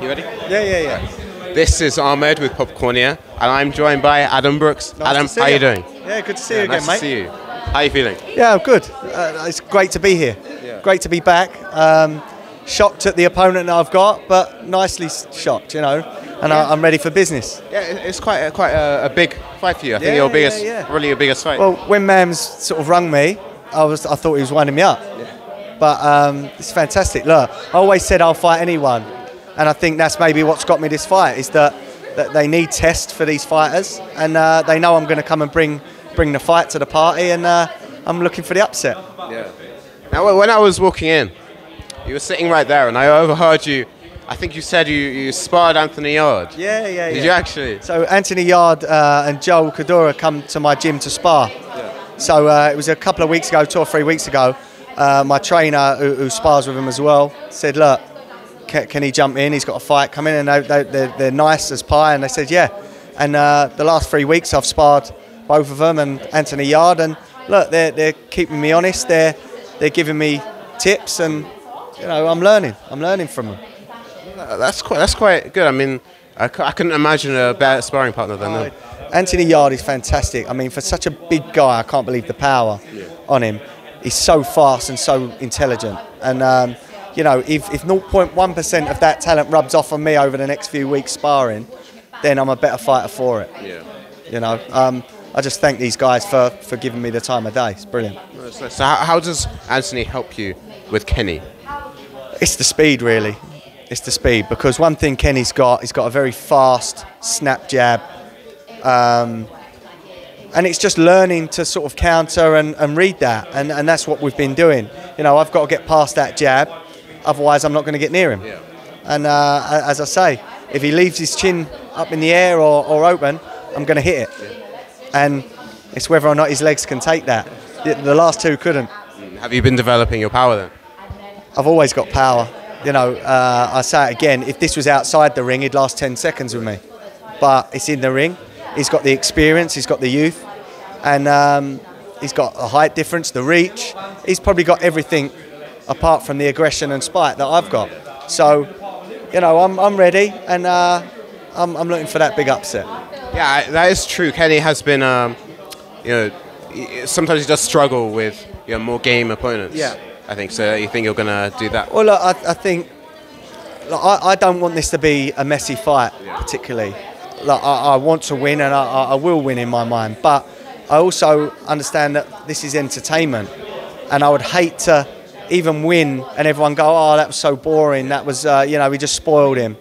You ready? Yeah, yeah, yeah. This is Ahmed with Popcornea, and I'm joined by Adam Brooks. Nice Adam, how you doing? Yeah, good to see Yeah, you again, nice mate. to see you. How you feeling? Yeah, I'm good. Uh, it's great to be here. Yeah. Great to be back. Um, shocked at the opponent that I've got, but nicely shocked, you know. And I, I'm ready for business. Yeah, it's quite a, quite a, a big fight for you. I think Yeah, your yeah, biggest, yeah. really your biggest fight. Well, when Mams sort of rung me, I was I thought he was winding me up. But um, it's fantastic. Look, I always said I'll fight anyone, and I think that's maybe what's got me this fight is that, that they need tests for these fighters, and uh, they know I'm going to come and bring bring the fight to the party, and uh, I'm looking for the upset. yeah. Now, when I was walking in, you were sitting right there, and I overheard you. I think you said you, you sparred Anthony Yarde. Yeah, yeah, Did yeah. you actually? So Anthony Yarde uh, and Joel Kadura come to my gym to spar. Yeah. So uh, it was a couple of weeks ago, two or three weeks ago. Uh, my trainer, who, who spars with him as well, said, "Look, can, can he jump in? He's got a fight coming." And they, they, they're, they're nice as pie, and they said, "Yeah." And uh, the last three weeks, I've sparred both of them and Anthony Yarde, and look, they're, they're keeping me honest. They're they're giving me tips, and you know, I'm learning. I'm learning from them. Uh, That's quite that's quite good. I mean, I, cou- I couldn't imagine a better sparring partner than them. Anthony Yarde is fantastic. I mean, for such a big guy, I can't believe the power on him. He's so fast and so intelligent. And, um, you know, if, if 0.1% of that talent rubs off on me over the next few weeks sparring, then I'm a better fighter for it. Yeah. You know, um, I just thank these guys for, for giving me the time of day. It's brilliant. So, how, how does Anthony help you with Kenny? It's the speed, really. It's the speed because one thing Kenny's got, he's got a very fast snap jab. Um, and it's just learning to sort of counter and, and read that. And, and that's what we've been doing. You know, I've got to get past that jab, otherwise, I'm not going to get near him. And uh, as I say, if he leaves his chin up in the air or, or open, I'm going to hit it. And it's whether or not his legs can take that. The, the last two couldn't. Have you been developing your power then? I've always got power. You know, uh, I say it again. If this was outside the ring, he'd last 10 seconds with me. But it's in the ring. He's got the experience. He's got the youth, and um, he's got a height difference, the reach. He's probably got everything apart from the aggression and spite that I've got. So, you know, I'm, I'm ready, and uh, I'm, I'm looking for that big upset. Yeah, that is true. Kenny has been, um, you know, sometimes he does struggle with you know, more game opponents. Yeah. I think so. You think you're gonna do that? Well, look, I, I think look, I, I don't want this to be a messy fight, particularly. Like, I, I want to win, and I I will win in my mind. But I also understand that this is entertainment, and I would hate to even win and everyone go, "Oh, that was so boring. That was, uh, you know, we just spoiled him."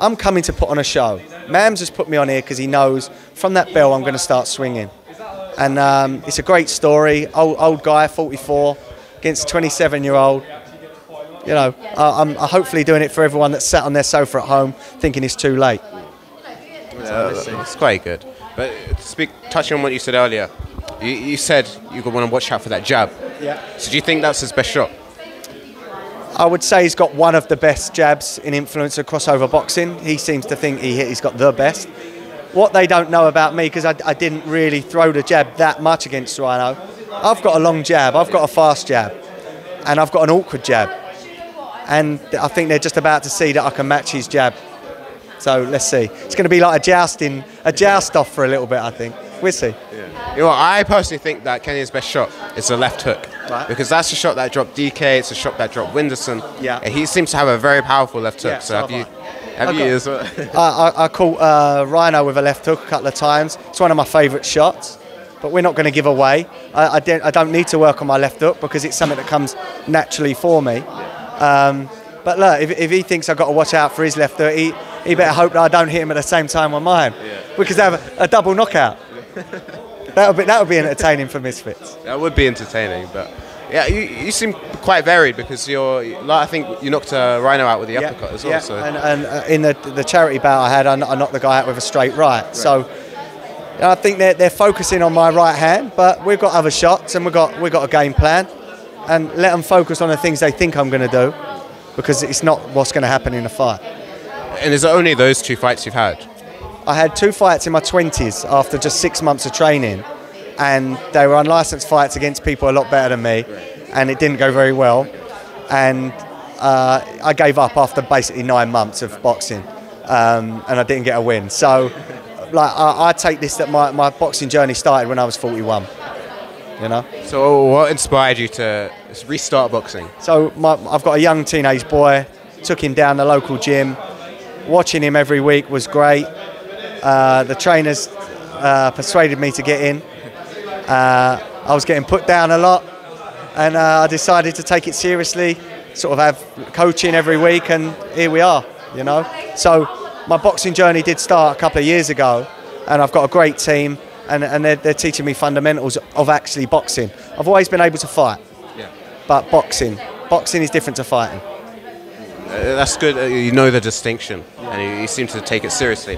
I'm coming to put on a show. Mams has put me on here because he knows from that bell I'm going to start swinging. And um, it's a great story. Old, old guy, 44, against a 27 year old. You know, I'm hopefully doing it for everyone that's sat on their sofa at home thinking it's too late. it's quite good. But speak, touching on what you said earlier, you, you said you want to watch out for that jab. Yeah. So do you think that's his best shot? I would say he's got one of the best jabs in influencer crossover boxing. He seems to think he, he's got the best. What they don't know about me, because I, I didn't really throw the jab that much against Rhino, I've got a long jab, I've got a fast jab, and I've got an awkward jab. And I think they're just about to see that I can match his jab. So let's see. It's going to be like a jousting, a joust off for a little bit, I think. We'll see. You know, what, I personally think that Kenny's best shot is the left hook. Right. Because that's the shot that dropped DK, it's a shot that dropped Whindersson. Yeah. And he seems to have a very powerful left hook. Yeah, so have you, I. have you Okay. as well? I, I, I caught uh, Rhino with a left hook a couple of times. It's one of my favourite shots, but we're not going to give away. I, I, don't, I don't need to work on my left hook because it's something that comes naturally for me. Um, but look, if, if he thinks I've got to watch out for his left hook, he, he better hope that I don't hit him at the same time on mine. Yeah. We could have a, a double knockout. that would be that would be entertaining for Misfits. That would be entertaining, but yeah, you, you seem quite varied because you're. Like, I think you knocked uh, Rhino out with the uppercut as well. yeah. So And, and uh, in the the charity bout I had, I, I knocked the guy out with a straight right. So I think they're, they're focusing on my right hand, but we've got other shots and we've got we've got a game plan, and let them focus on the things they think I'm going to do, because it's not what's going to happen in a fight. and is it only those two fights you've had? I had two fights in my 20s after just six months of training, and they were unlicensed fights against people a lot better than me, and it didn't go very well. And uh, I gave up after basically nine months of boxing, um, and I didn't get a win. So, like, I, I take this that my, my boxing journey started when I was 41. You know. So, what inspired you to restart boxing? So, my, I've got a young teenage boy. Took him down the local gym. Watching him every week was great. Uh, the trainers uh, persuaded me to get in. Uh, I was getting put down a lot, and uh, I decided to take it seriously. Sort of have coaching every week, and here we are. You know, so my boxing journey did start a couple of years ago, and I've got a great team, and, and they're, they're teaching me fundamentals of actually boxing. I've always been able to fight, Yeah. but boxing, boxing is different to fighting. Uh, that's good. Uh, you know the distinction, and you, you seem to take it seriously.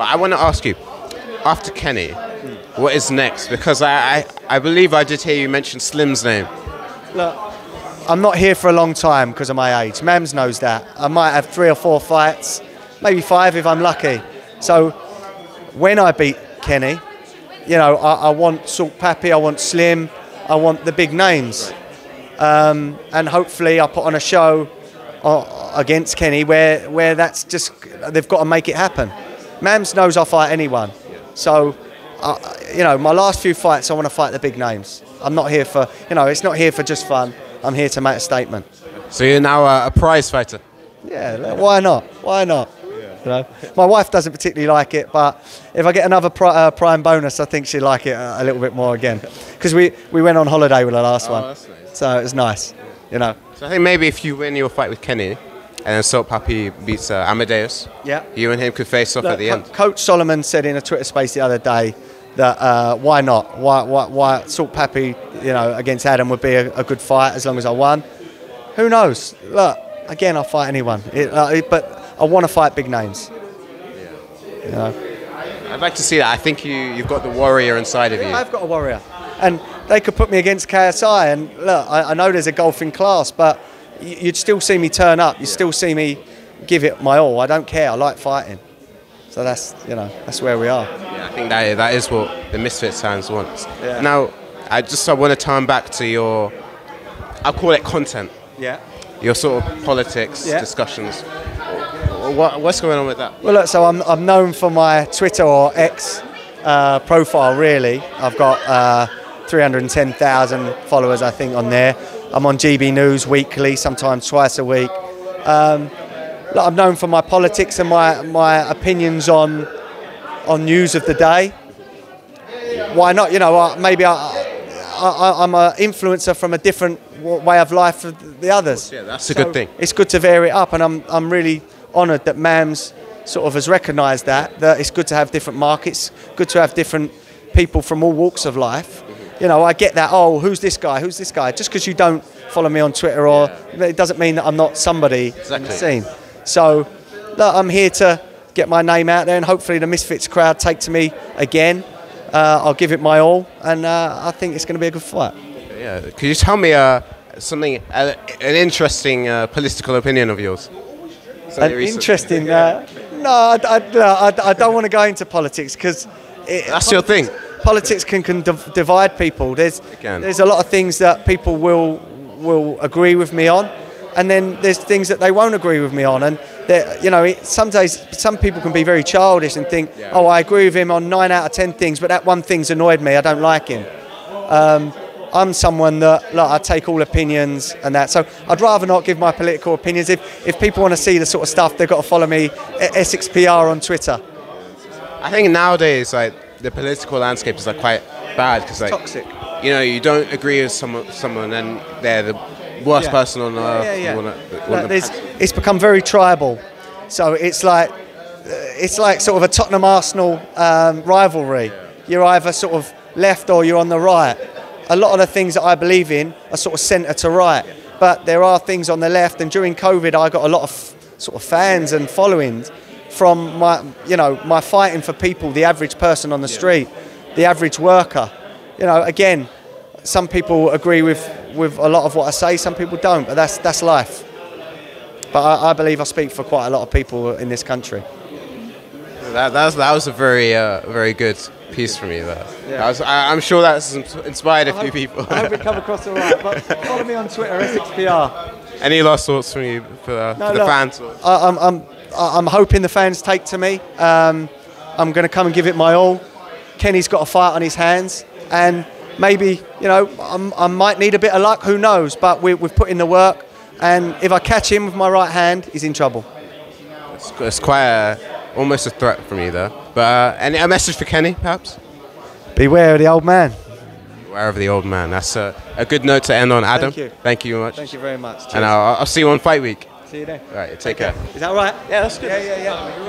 But I want to ask you, after Kenny, what is next? Because I, I, I believe I did hear you mention Slim's name. Look, I'm not here for a long time because of my age. Mams knows that. I might have three or four fights, maybe five if I'm lucky. So when I beat Kenny, you know, I, I want Salt Papi, I want Slim, I want the big names. Um, and hopefully I put on a show uh, against Kenny where, where that's just, they've got to make it happen. Mams knows I'll fight anyone. So, uh, you know, my last few fights, I want to fight the big names. I'm not here for, you know, it's not here for just fun. I'm here to make a statement. So you're now a, a prize fighter. Yeah, why not? Why not? You know, my wife doesn't particularly like it, but if I get another pri- uh, prime bonus, I think she'd like it a, a little bit more again. Because we, we went on holiday with the last Oh, one, nice. so it was nice. You know. So I think maybe if you win your fight with Kenny, and then Salt Papi beats uh, Amadeus, Yeah. you and him could face off at the end. Coach Solomon said in a Twitter space the other day that uh, why not? Why, why, why Salt Papi, you know, against Adam would be a, a good fight as long as I won. Who knows? Look, again, I'll fight anyone. It, uh, it, but I want to fight big names. You know. I'd like to see that. I think you, you've got the warrior inside of you. I've got a warrior, and they could put me against KSI. And look, I, I know there's a golfing class, but you'd still see me turn up. You would still see me give it my all. I don't care. I like fighting. So that's you know that's where we are. Yeah, I think that, that is what the Misfits fans want. Yeah. Now, I just I want to turn back to your, I'll call it content, Yeah. your sort of politics Yeah. discussions. What, what's going on with that? Well, look, so I'm, I'm known for my Twitter or X uh, profile, really. I've got uh, 310,000 followers, I think, on there. I'm on GB News weekly, sometimes twice a week. Um, I'm known for my politics and my, my opinions on, on news of the day. Why not? You know, uh, maybe I, I, I'm an influencer from a different way of life of the others. Yeah, that's a good thing. It's good to vary it up, and I'm, I'm really honoured that MAMS sort of has recognised that, that it's good to have different markets, good to have different people from all walks of life. You know, I get that, oh, who's this guy, who's this guy? Just because you don't follow me on Twitter, or it doesn't mean that I'm not somebody in the scene. So, look, I'm here to get my name out there, and hopefully the Misfits crowd take to me again. Uh, I'll give it my all, and uh, I think it's going to be a good fight. Yeah, could you tell me uh, something, uh, an interesting uh, political opinion of yours? Something An interesting. Uh, no, I, I, no, I, I don't want to go into politics because That's your thing. Politics can, can div- divide people. There's there's a lot of things that people will will agree with me on, and then there's things that they won't agree with me on. And that you know, it, some days some people can be very childish and think, Yeah. oh, I agree with him on nine out of ten things, but that one thing's annoyed me. I don't like him. Um, I'm someone that like, I take all opinions and that. So I'd rather not give my political opinions. If if people want to see the sort of stuff, they've got to follow me at Essex PR on Twitter. I think nowadays, like the political landscape is like quite bad because like Toxic. you know you don't agree with someone, someone, and they're the worst Yeah. person on earth. Yeah, yeah. Wanna, wanna patch- it's become very tribal. So it's like it's like sort of a Tottenham Arsenal um, rivalry. You're either sort of left or you're on the right. A lot of the things that I believe in are sort of centre to right, but there are things on the left. And during COVID, I got a lot of sort of fans and followings from my, you know, my fighting for people, the average person on the street, the average worker. You know, again, some people agree with, with a lot of what I say, some people don't, but that's that's life. But I, I believe I speak for quite a lot of people in this country. that, that, was, that was a very uh, very good piece from you there. That was, I, I'm sure that's inspired a few people. I hope it come across all right. But follow me on Twitter, SXPR. Any last thoughts from you for, uh, No, for the look, fans? I, I'm, I'm, I'm hoping the fans take to me. Um, I'm going to come and give it my all. Kenny's got a fight on his hands, and maybe you know I'm, I might need a bit of luck. Who knows? But we, we've put in the work, and if I catch him with my right hand, he's in trouble. It's, it's quite a, almost a threat from you there. But uh, any, a message for Kenny, perhaps? Beware of the old man. Beware of the old man. That's a, a good note to end on, Adam. Thank you. Thank you very much. Thank you very much. And I'll, I'll see you on Fight Week. See you then. All right, take care. Is that right? Yeah, that's good. Yeah, yeah, yeah.